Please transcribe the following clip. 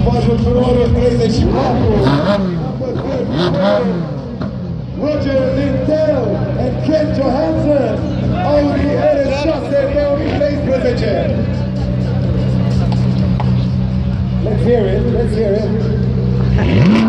place in 34. Roger Lindell and Ken Johansson. Audi Ellis Chasse Naomi place position. Let's hear it, let's hear it.